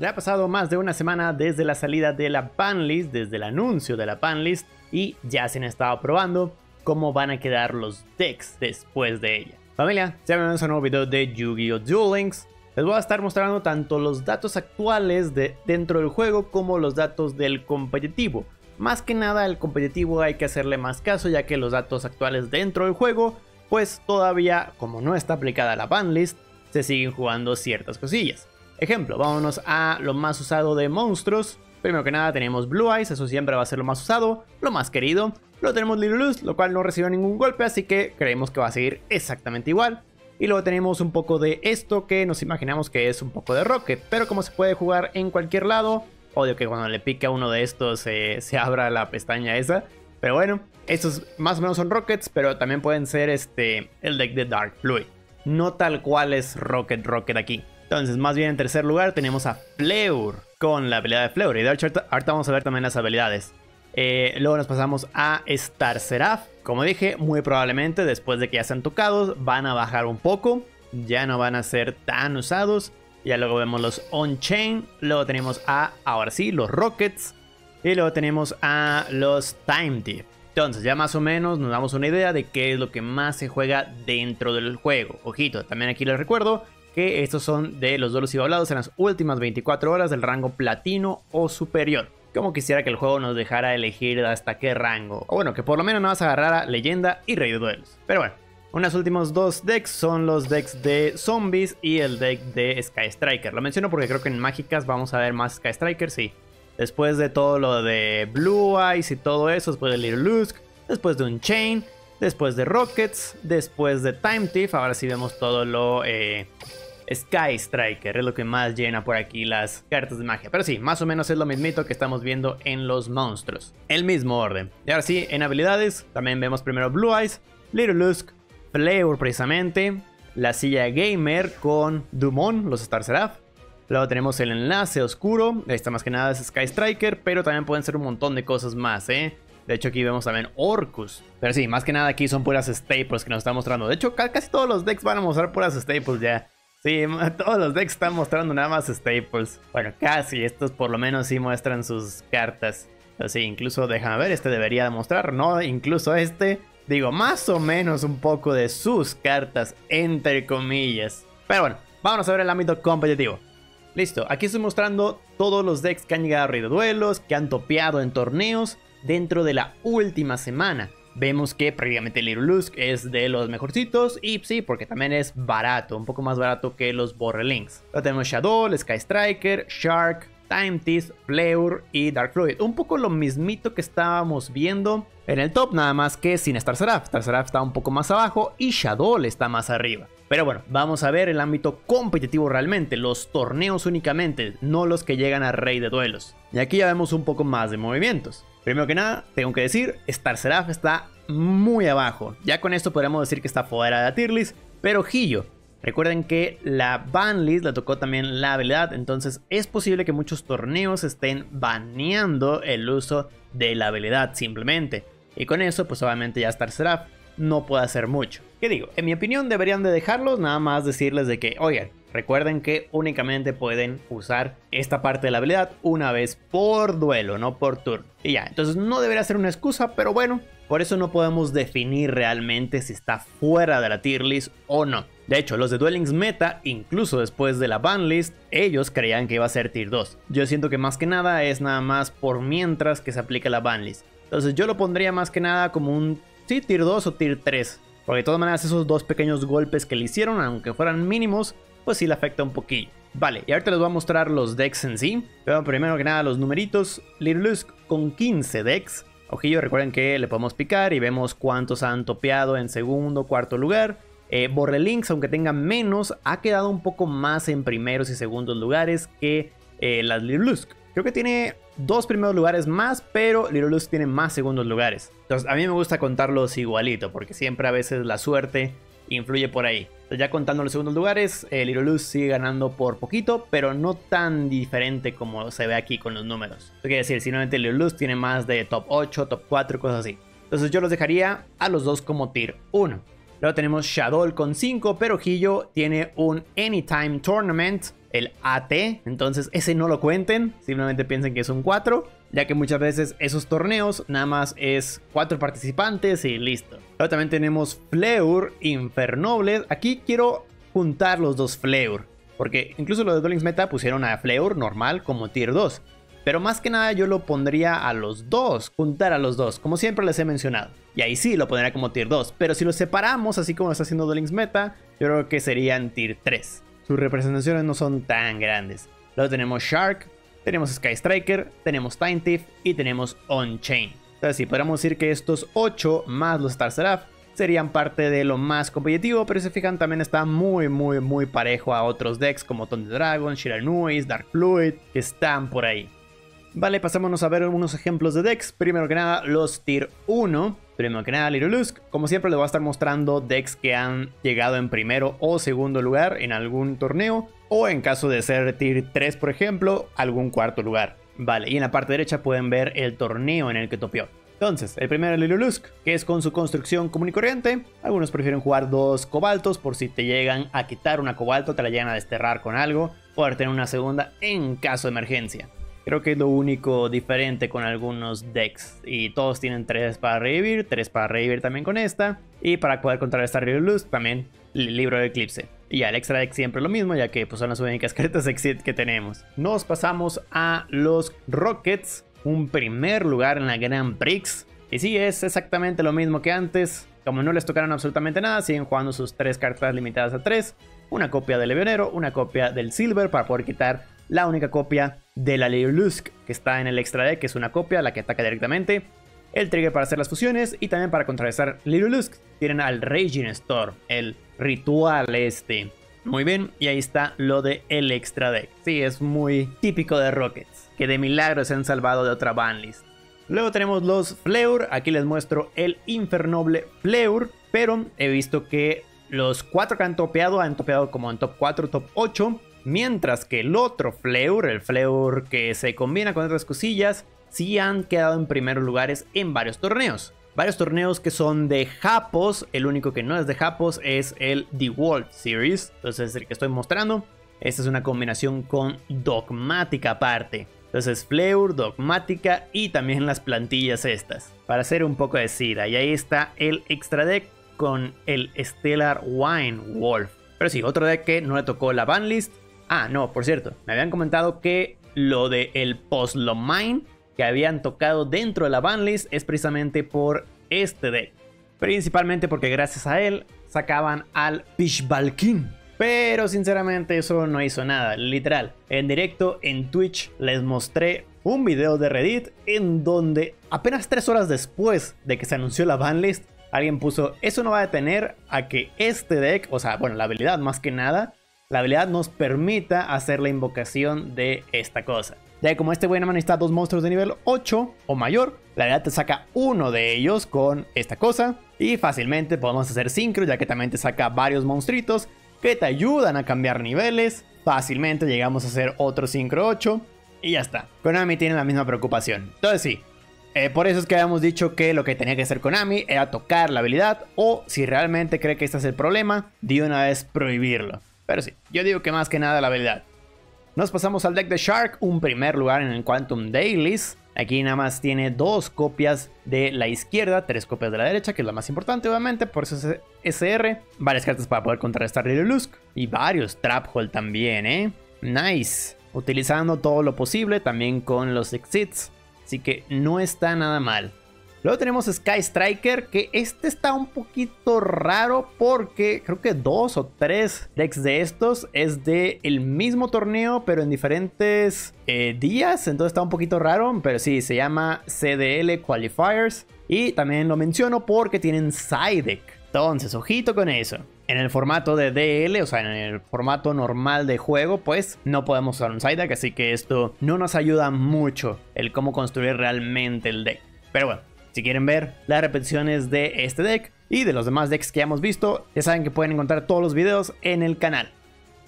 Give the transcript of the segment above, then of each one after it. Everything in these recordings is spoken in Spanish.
Ya ha pasado más de una semana desde la salida de la banlist, desde el anuncio de la banlist, y ya se han estado probando cómo van a quedar los decks después de ella. Familia, ya a un nuevo video de Yu-Gi-Oh! Duel Links. Les voy a estar mostrando tanto los datos actuales de dentro del juego como los datos del competitivo. Más que nada el competitivo hay que hacerle más caso ya que los datos actuales dentro del juego pues todavía como no está aplicada la banlist se siguen jugando ciertas cosillas. Ejemplo, vámonos a lo más usado de monstruos. Primero que nada tenemos Blue Eyes, eso siempre va a ser lo más usado, lo más querido. Luego tenemos Little Luz, lo cual no recibió ningún golpe, así que creemos que va a seguir exactamente igual. Y luego tenemos un poco de esto que nos imaginamos que es un poco de Rocket, pero como se puede jugar en cualquier lado, odio que cuando le pique a uno de estos se abra la pestaña esa. Pero bueno, estos más o menos son Rockets, pero también pueden ser este, el deck de Dark Fluid. No tal cual es Rocket Rocket aquí. Entonces, más bien en tercer lugar tenemos a Fleur con la habilidad de Fleur. Y de hecho, ahorita vamos a ver también las habilidades. Eh, luego nos pasamos a Star Seraph. Como dije, muy probablemente después de que ya sean tocados, van a bajar un poco. Ya no van a ser tan usados. Ya luego vemos los On-Chain. Luego tenemos a, ahora sí, los Rockets. Y luego tenemos a los Time Thief. Entonces ya más o menos nos damos una idea de qué es lo que más se juega dentro del juego. Ojito, también aquí les recuerdo que estos son de los duelos y hablados en las últimas 24 horas del rango platino o superior. Como quisiera que el juego nos dejara elegir hasta qué rango. O bueno, que por lo menos no vas a agarrar a leyenda y rey de duelos. Pero bueno, unos últimos dos decks son los decks de zombies y el deck de Sky Striker. Lo menciono porque creo que en mágicas vamos a ver más Sky Striker, sí. Después de todo lo de Blue Eyes y todo eso, después de Little Lusk, después de Unchain, después de Rockets, después de Time Thief, ahora sí vemos todo lo eh, Sky Striker, es lo que más llena por aquí las cartas de magia. Pero sí, más o menos es lo mismito que estamos viendo en los monstruos. El mismo orden. Y ahora sí, en habilidades, también vemos primero Blue Eyes, Little Lusk, Flavor precisamente, la silla gamer con Dumont, los Star Seraph. Luego tenemos el enlace oscuro, esta más que nada es Sky Striker, pero también pueden ser un montón de cosas más, ¿eh? De hecho aquí vemos también Orcus. Pero sí, más que nada aquí son puras staples que nos está mostrando. De hecho casi todos los decks van a mostrar puras staples ya. Sí, todos los decks están mostrando nada más staples. Bueno, casi. Estos por lo menos sí muestran sus cartas. Así, incluso déjame ver, este debería mostrar, ¿no? Incluso este, digo, más o menos un poco de sus cartas, entre comillas. Pero bueno, vamos a ver el ámbito competitivo. Listo, aquí estoy mostrando todos los decks que han llegado a Duelos, que han topeado en torneos dentro de la última semana vemos que prácticamente Little Lusk es de los mejorcitos y sí, porque también es barato, un poco más barato que los Borrelings. Luego tenemos Shadow, Sky Striker, Shark, Time Thief, Fleur y Dark Fluid. Un poco lo mismito que estábamos viendo en el top, nada más que sin Star Seraph. Star Seraph está un poco más abajo y Shadow está más arriba. Pero bueno, vamos a ver el ámbito competitivo realmente, los torneos únicamente, no los que llegan a Rey de Duelos. Y aquí ya vemos un poco más de movimientos. Primero que nada, tengo que decir, Star Seraph está muy abajo. Ya con esto podríamos decir que está fuera de la tier pero Gillo. Recuerden que la ban list le tocó también la habilidad, entonces es posible que muchos torneos estén baneando el uso de la habilidad simplemente. Y con eso, pues obviamente ya Star Seraph no puede hacer mucho. ¿Qué digo? En mi opinión deberían de dejarlos, nada más decirles de que, oigan, Recuerden que únicamente pueden usar esta parte de la habilidad una vez por duelo, no por turno. Y ya, entonces no debería ser una excusa, pero bueno, por eso no podemos definir realmente si está fuera de la tier list o no. De hecho, los de Dwellings Meta, incluso después de la ban list, ellos creían que iba a ser tier 2. Yo siento que más que nada es nada más por mientras que se aplica la ban list. Entonces yo lo pondría más que nada como un sí, tier 2 o tier 3. Porque de todas maneras esos dos pequeños golpes que le hicieron, aunque fueran mínimos, pues sí le afecta un poquillo. Vale, y ahorita les voy a mostrar los decks en sí. Pero primero que nada los numeritos. Little Lusk con 15 decks. Ojillo, recuerden que le podemos picar y vemos cuántos han topeado en segundo, cuarto lugar. Eh, Borrelinks, aunque tenga menos, ha quedado un poco más en primeros y segundos lugares que eh, las Little Lusk. Creo que tiene dos primeros lugares más, pero Little Lusk tiene más segundos lugares. Entonces a mí me gusta contarlos igualito, porque siempre a veces la suerte influye por ahí. ya contando los segundos lugares, el Little Luz sigue ganando por poquito, pero no tan diferente como se ve aquí con los números. Quiere decir, simplemente Little Luz tiene más de top 8, top 4, cosas así. Entonces yo los dejaría a los dos como tier 1. Luego tenemos Shadow con 5, pero Hillo tiene un Anytime Tournament, el AT, entonces ese no lo cuenten, simplemente piensen que es un 4, ya que muchas veces esos torneos nada más es 4 participantes y listo. También tenemos Fleur Infernoble, aquí quiero juntar los dos Fleur, porque incluso los de Duel Meta pusieron a Fleur normal como tier 2. Pero más que nada yo lo pondría a los dos, juntar a los dos, como siempre les he mencionado. Y ahí sí lo pondría como tier 2. Pero si los separamos, así como lo está haciendo Duel Meta, yo creo que serían tier 3. Sus representaciones no son tan grandes. Luego tenemos Shark, tenemos Sky Striker, tenemos Time Thief y tenemos On-Chain. Entonces sí, podríamos decir que estos 8 más los Star Seraph serían parte de lo más competitivo, pero si se fijan también está muy muy muy parejo a otros decks como Thunder Dragon, Shiranuis, Dark Fluid, que están por ahí. Vale, pasémonos a ver unos ejemplos de decks. Primero que nada, los Tier 1. Primero que nada, Little Lusk. Como siempre, le voy a estar mostrando decks que han llegado en primero o segundo lugar en algún torneo. O en caso de ser Tier 3, por ejemplo, algún cuarto lugar. Vale, y en la parte derecha pueden ver el torneo en el que topió. Entonces, el primero es Lusk, que es con su construcción común y corriente. Algunos prefieren jugar dos cobaltos por si te llegan a quitar una cobalto, te la llegan a desterrar con algo. Poder tener una segunda en caso de emergencia. Creo que es lo único diferente con algunos decks. Y todos tienen 3 para revivir, 3 para revivir también con esta. Y para poder contrarrestar Luz también el libro de Eclipse. Y al extra deck siempre lo mismo, ya que pues, son las únicas cartas exit que tenemos. Nos pasamos a los Rockets. Un primer lugar en la Grand Prix. Y sí, es exactamente lo mismo que antes. Como no les tocaron absolutamente nada, siguen jugando sus 3 cartas limitadas a 3. Una copia del Legionero, una copia del Silver para poder quitar la única copia de la Lusk que está en el extra deck, que es una copia, la que ataca directamente. El trigger para hacer las fusiones y también para contrarrestar Lusk tienen al Raging Storm, el ritual este. Muy bien, y ahí está lo de el extra deck. Sí, es muy típico de Rockets, que de milagro se han salvado de otra banlist. Luego tenemos los Fleur, aquí les muestro el Infernoble Fleur, pero he visto que los cuatro que han topeado han topeado como en top 4, top 8. Mientras que el otro Fleur, el Fleur que se combina con otras cosillas, sí han quedado en primeros lugares en varios torneos. Varios torneos que son de Japos, el único que no es de Japos es el The World Series, entonces es el que estoy mostrando. Esta es una combinación con Dogmática aparte. Entonces Fleur, Dogmática y también las plantillas estas. Para hacer un poco de SIDA. Y ahí está el extra deck con el Stellar Wine Wolf. Pero sí, otro deck que no le tocó la banlist Ah, no, por cierto, me habían comentado que lo de el Mine que habían tocado dentro de la banlist es precisamente por este deck. Principalmente porque gracias a él sacaban al Pishbalkin. Pero sinceramente eso no hizo nada, literal. En directo en Twitch les mostré un video de Reddit en donde apenas 3 horas después de que se anunció la banlist, alguien puso, eso no va a detener a que este deck, o sea, bueno, la habilidad más que nada, la habilidad nos permita hacer la invocación de esta cosa. Ya que como este buen necesita dos monstruos de nivel 8 o mayor, la habilidad te saca uno de ellos con esta cosa. Y fácilmente podemos hacer sincro ya que también te saca varios monstruitos que te ayudan a cambiar niveles. Fácilmente llegamos a hacer otro sincro 8 y ya está. Konami tiene la misma preocupación. Entonces sí, eh, por eso es que habíamos dicho que lo que tenía que hacer Konami era tocar la habilidad o si realmente cree que este es el problema, de una vez prohibirlo. Pero sí, yo digo que más que nada la habilidad. Nos pasamos al deck de Shark, un primer lugar en el Quantum Dailies. Aquí nada más tiene dos copias de la izquierda, tres copias de la derecha, que es la más importante obviamente, por eso es SR. Varias cartas para poder contrarrestar Lusk y varios Trap Hole también, ¿eh? Nice. Utilizando todo lo posible, también con los exits. Así que no está nada mal. Luego tenemos Sky Striker, que este está un poquito raro porque creo que dos o tres decks de estos es de el mismo torneo, pero en diferentes eh, días. Entonces está un poquito raro, pero sí, se llama CDL Qualifiers. Y también lo menciono porque tienen side deck. Entonces, ojito con eso. En el formato de DL, o sea, en el formato normal de juego, pues no podemos usar un side deck, así que esto no nos ayuda mucho el cómo construir realmente el deck. Pero bueno, si quieren ver las repeticiones de este deck y de los demás decks que ya hemos visto, ya saben que pueden encontrar todos los videos en el canal.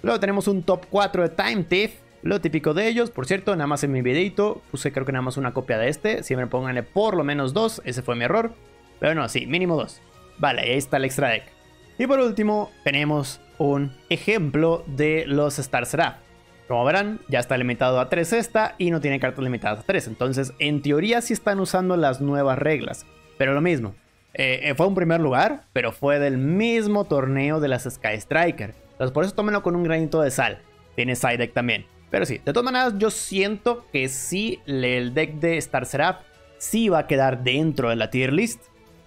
Luego tenemos un top 4 de Time Thief, lo típico de ellos, por cierto, nada más en mi videito puse creo que nada más una copia de este, siempre pónganle por lo menos dos, ese fue mi error, pero no, sí, mínimo dos. Vale, ahí está el extra deck. Y por último, tenemos un ejemplo de los Star Seraph. Como verán, ya está limitado a 3 esta y no tiene cartas limitadas a 3. Entonces, en teoría sí están usando las nuevas reglas. Pero lo mismo, eh, eh, fue un primer lugar, pero fue del mismo torneo de las Sky Striker. Entonces, por eso tómenlo con un granito de sal. Tiene side deck también. Pero sí, de todas maneras, yo siento que sí, el deck de Star Seraph sí va a quedar dentro de la tier list.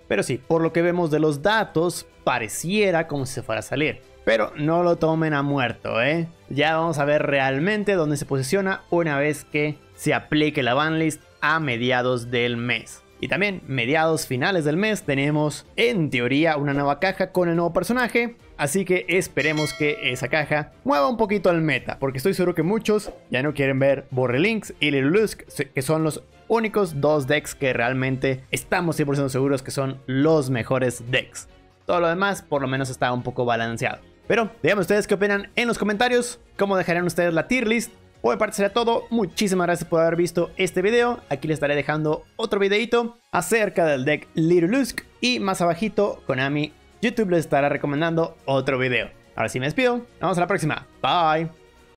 Pero sí, por lo que vemos de los datos, pareciera como si se fuera a salir. Pero no lo tomen a muerto, ¿eh? Ya vamos a ver realmente dónde se posiciona una vez que se aplique la banlist a mediados del mes. Y también mediados finales del mes tenemos en teoría una nueva caja con el nuevo personaje. Así que esperemos que esa caja mueva un poquito al meta. Porque estoy seguro que muchos ya no quieren ver Borrelinks y Lilulusk. Que son los únicos dos decks que realmente estamos 100% seguros que son los mejores decks. Todo lo demás por lo menos está un poco balanceado. Pero díganme ustedes qué opinan en los comentarios, cómo dejarán ustedes la tier list. Por mi parte será todo, muchísimas gracias por haber visto este video, aquí les estaré dejando otro videito acerca del deck Little Lusk y más abajito Konami YouTube les estará recomendando otro video. Ahora sí me despido, nos vemos a la próxima, bye.